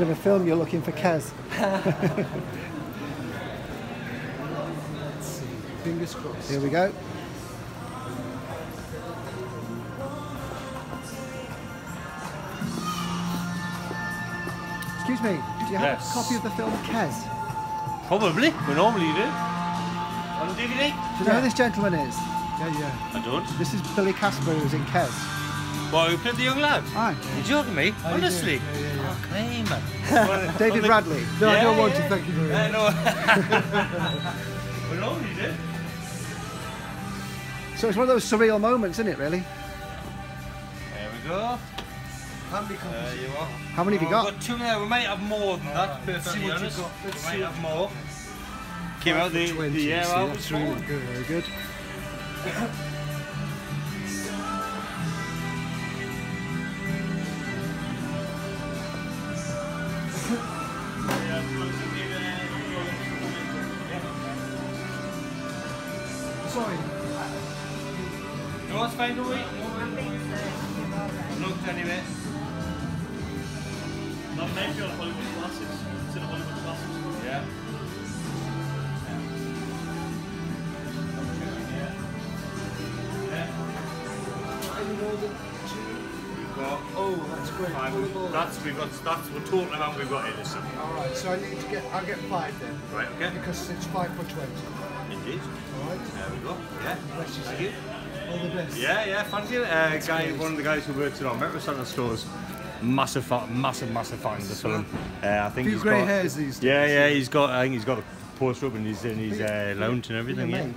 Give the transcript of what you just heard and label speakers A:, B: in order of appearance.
A: going to film you looking for
B: Kes. Fingers crossed.
A: Here we go. Excuse me, do you have
C: Yes.
A: a copy of the film Kes?
C: Probably. We normally do. On DVD?
A: Do you know who this gentleman is?
B: Yeah, yeah.
C: I don't.
A: This is Billy Casper who's in Kes.
C: Well, you played the young lad.
A: Aye.
C: You're joking me?
B: Oh, I
C: Honestly?
B: Do. Yeah, yeah, yeah.
C: Fuck me, man.
A: David Bradley.
B: No, I don't want
C: yeah.
B: to. Thank you very
C: I
B: much.
C: know. we normally do.
A: So it's one of those surreal moments, isn't it, really?
C: There we go.
B: How many
C: There you are.
A: How many have you
C: Oh,
A: got?
C: We've got two there. We might have more than that,
B: Alright, let's see
C: perfectly
B: what you've
C: honest.
B: got. Let's
C: we might have more. Came out the,
B: 20,
C: the year
B: see,
C: I
B: that's really good.
A: Very good.
B: Sorry.
C: You want to find a way? Looked anyway.
D: That may be on Hollywood Classics. It's in Hollywood Classics.
C: Yeah.
B: Any more than two?
C: We've got. Five. That's we've got. That's the total amount we've got this. one.
B: All right. So I need to get. I'll get five then.
C: Right. Okay.
B: Because it's five for twenty.
C: Indeed.
B: All right.
C: There we go. Yeah.
B: Bless you.
C: Thank you.
B: All the best.
C: Yeah, yeah, fancy it. Uh, guy,
B: great.
C: one of the guys who works at our Metro Centre stores, massive, massive, massive fan of the film. Uh, I think he's
B: grey
C: got,
B: hairs these days.
C: Yeah, yeah, he's got. I think he's got a poster up in his in his uh, lounge and everything. Yeah.